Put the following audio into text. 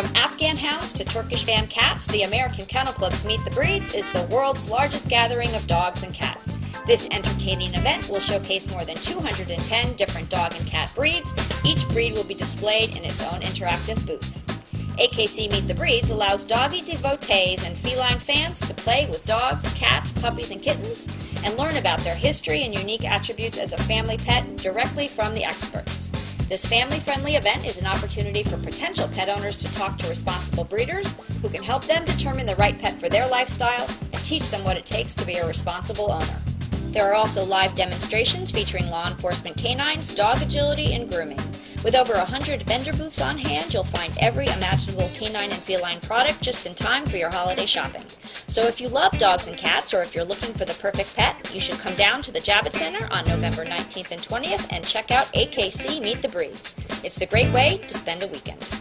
From Afghan hounds to Turkish van cats, the American Kennel Club's Meet the Breeds is the world's largest gathering of dogs and cats. This entertaining event will showcase more than 210 different dog and cat breeds. Each breed will be displayed in its own interactive booth. AKC Meet the Breeds allows doggy devotees and feline fans to play with dogs, cats, puppies, and kittens and learn about their history and unique attributes as a family pet directly from the experts. This family friendly event is an opportunity for potential pet owners to talk to responsible breeders who can help them determine the right pet for their lifestyle and teach them what it takes to be a responsible owner. There are also live demonstrations featuring law enforcement canines, dog agility, and grooming. With over 100 vendor booths on hand, you'll find every imaginable canine and feline product just in time for your holiday shopping. So if you love dogs and cats, or if you're looking for the perfect pet, you should come down to the Javits Center on November 19th and 20th and check out AKC Meet the Breeds. It's the great way to spend a weekend.